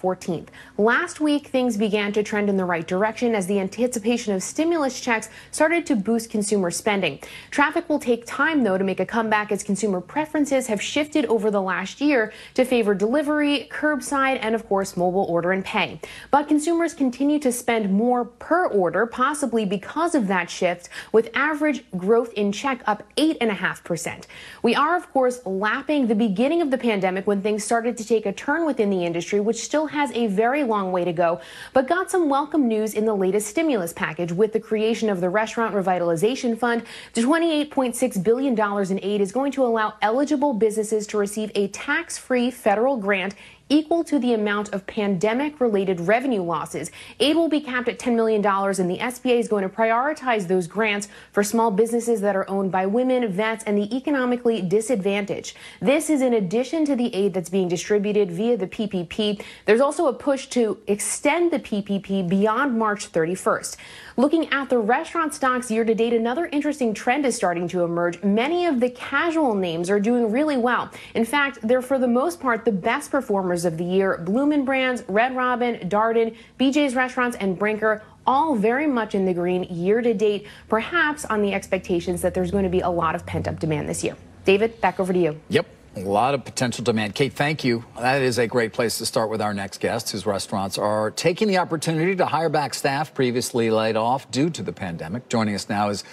14th. Last week, things began to trend in the right direction as the anticipation of stimulus checks started to boost consumer spending. Traffic will take time, though, to make a comeback as consumer preferences have shifted over the last year to favor delivery, curbside, and of course, mobile order and pay. But consumers continue to spend more per order, possibly because of that shift, with average growth in check up 8.5%. We are, of course, lapping the beginning of the pandemic when things started to take a turn within the industry, which still has a very long way to go, but got some welcome news in the latest stimulus package with the creation of the Restaurant Revitalization Fund. The $28.6 billion in aid is going to allow eligible businesses to receive a tax free federal grant equal to the amount of pandemic related revenue losses. Aid will be capped at $10 million, and the SBA is going to prioritize those grants for small businesses that are owned by women, vets, and the economically disadvantaged. This is in addition to the aid that's being distributed via the PPP. There's also a push to extend the PPP beyond March 31st. Looking at the restaurant stocks year to date, another interesting trend is starting to emerge. Many of the casual names are doing really well. In fact, they're for the most part the best performers of the year. Bloomin' Brands, Red Robin, Darden, BJ's Restaurants, and Brinker all very much in the green year to date, perhaps on the expectations that there's going to be a lot of pent up demand this year. David, back over to you. Yep. A lot of potential demand. Kate, thank you. That is a great place to start with our next guest, whose restaurants are taking the opportunity to hire back staff previously laid off due to the pandemic. Joining us now is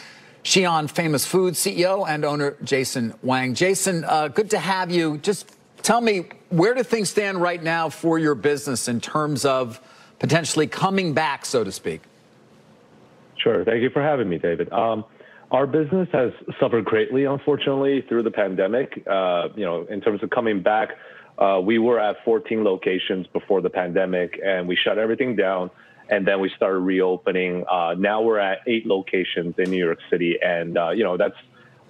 Xi'an Famous Foods CEO and owner Jason Wang. Jason, uh, good to have you. Just tell me, where do things stand right now for your business in terms of potentially coming back, so to speak? Sure. Thank you for having me, David. Um, our business has suffered greatly, unfortunately, through the pandemic. Uh, you know, in terms of coming back, uh, we were at 14 locations before the pandemic, and we shut everything down. And then we started reopening. Uh, now we're at eight locations in New York City, and uh, you know that's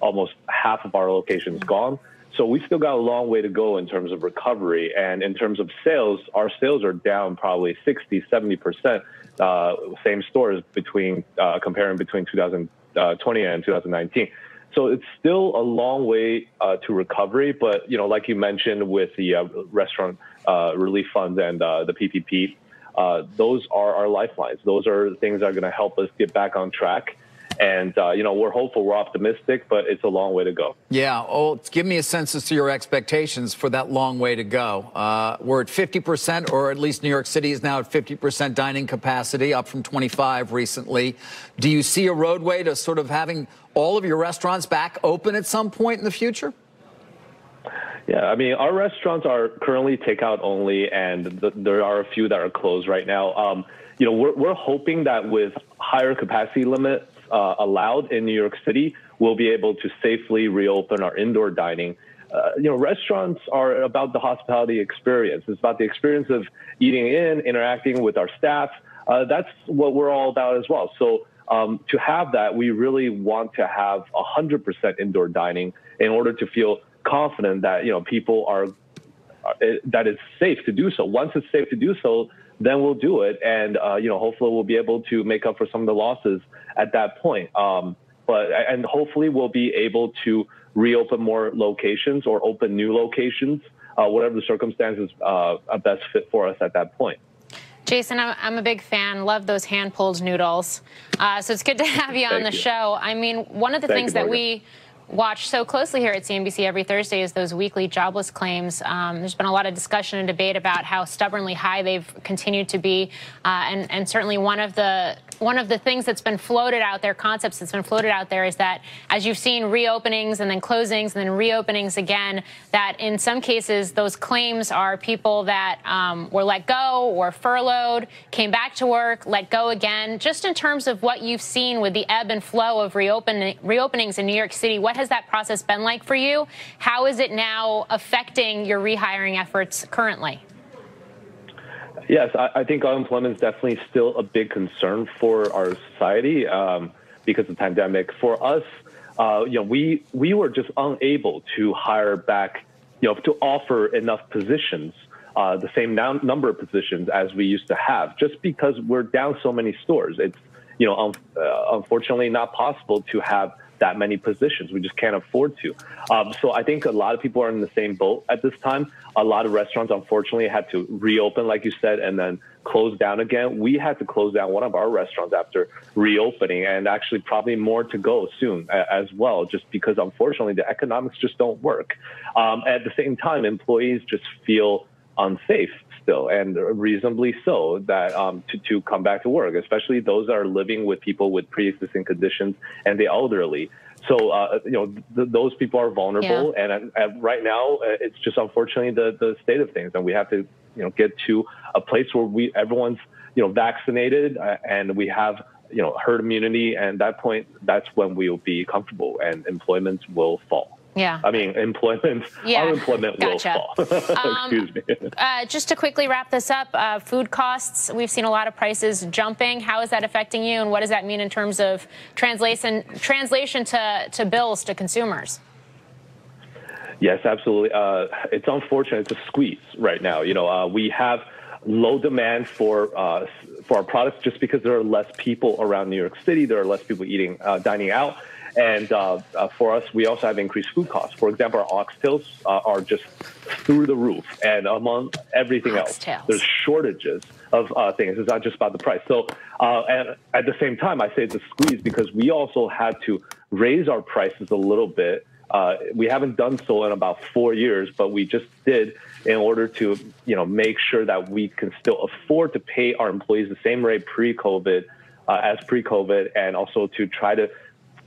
almost half of our locations gone. So we still got a long way to go in terms of recovery. And in terms of sales, our sales are down probably 60, 70 percent, uh, same stores between uh, comparing between 2020 and 2019. So it's still a long way uh, to recovery, but you know, like you mentioned with the uh, restaurant uh, relief funds and uh, the PPP, uh, those are our lifelines. Those are things that are going to help us get back on track. And, uh, you know, we're hopeful, we're optimistic, but it's a long way to go. Yeah. Oh, give me a sense as to your expectations for that long way to go. Uh, we're at 50%, or at least New York City is now at 50% dining capacity, up from 25 recently. Do you see a roadway to sort of having all of your restaurants back open at some point in the future? Yeah, I mean, our restaurants are currently takeout only, and th- there are a few that are closed right now. Um, you know, we're, we're hoping that with higher capacity limits uh, allowed in New York City, we'll be able to safely reopen our indoor dining. Uh, you know, restaurants are about the hospitality experience. It's about the experience of eating in, interacting with our staff. Uh, that's what we're all about as well. So um, to have that, we really want to have 100% indoor dining in order to feel confident that you know people are, that it's safe to do so. Once it's safe to do so, then we'll do it, and uh, you know, hopefully, we'll be able to make up for some of the losses at that point. Um, but and hopefully, we'll be able to reopen more locations or open new locations, uh, whatever the circumstances uh, are best fit for us at that point. Jason, I'm a big fan. Love those hand pulled noodles. Uh, so it's good to have you on the you. show. I mean, one of the Thank things you, that we watch so closely here at CNBC every Thursday is those weekly jobless claims. Um, there's been a lot of discussion and debate about how stubbornly high they've continued to be, uh, and, and certainly one of the one of the things that's been floated out there, concepts that's been floated out there, is that as you've seen reopenings and then closings and then reopenings again, that in some cases those claims are people that um, were let go or furloughed, came back to work, let go again. Just in terms of what you've seen with the ebb and flow of reopen, reopenings in New York City, what has that process been like for you? How is it now affecting your rehiring efforts currently? Yes, I, I, think unemployment is definitely still a big concern for our society um, because of the pandemic. For us, uh, you know, we we were just unable to hire back, you know, to offer enough positions, uh, the same number of positions as we used to have, just because we're down so many stores. It's you know, um, uh, unfortunately not possible to have that many positions. We just can't afford to. Um, so I think a lot of people are in the same boat at this time. A lot of restaurants, unfortunately, had to reopen, like you said, and then close down again. We had to close down one of our restaurants after reopening, and actually probably more to go soon as well, just because unfortunately the economics just don't work. Um, at the same time, employees just feel unsafe still, and reasonably so, that um, to, to come back to work, especially those that are living with people with pre-existing conditions and the elderly. So uh, you know th- those people are vulnerable, yeah. and uh, right now uh, it's just unfortunately the the state of things, and we have to you know get to a place where we everyone's you know vaccinated uh, and we have you know herd immunity, and that point that's when we will be comfortable and employment will fall. Yeah. I mean, employment, yeah. unemployment gotcha. will fall. um, Excuse me. Uh, just to quickly wrap this up, uh, food costs, we've seen a lot of prices jumping. How is that affecting you, and what does that mean in terms of translation, translation to, to bills to consumers? Yes, absolutely. Uh, it's unfortunate. It's a squeeze right now. You know, uh, we have low demand for uh, for our products just because there are less people around New York City. There are less people eating, uh, dining out and uh, uh, for us, we also have increased food costs. For example, our oxtails uh, are just through the roof. And among everything oxtails. else, there's shortages of uh, things. It's not just about the price. So, uh, and at the same time, I say it's a squeeze because we also had to raise our prices a little bit. Uh, we haven't done so in about four years, but we just did in order to, you know, make sure that we can still afford to pay our employees the same rate pre-COVID as pre-COVID, and also to try to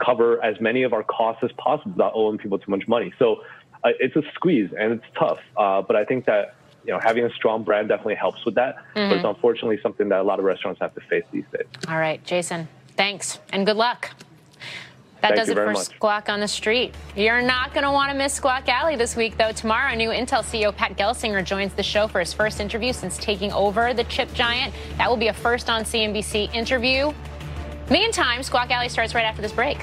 cover as many of our costs as possible without owing people too much money. So uh, it's a squeeze and it's tough. Uh, but I think that you know having a strong brand definitely helps with that. Mm-hmm. But it's unfortunately something that a lot of restaurants have to face these days. All right, Jason. Thanks and good luck. That Thank does it for much. Squawk on the Street. You're not going to want to miss Squawk Alley this week, though. Tomorrow, new Intel CEO Pat Gelsinger joins the show for his first interview since taking over the chip giant. That will be a first on CNBC interview. Meantime, Squawk Alley starts right after this break.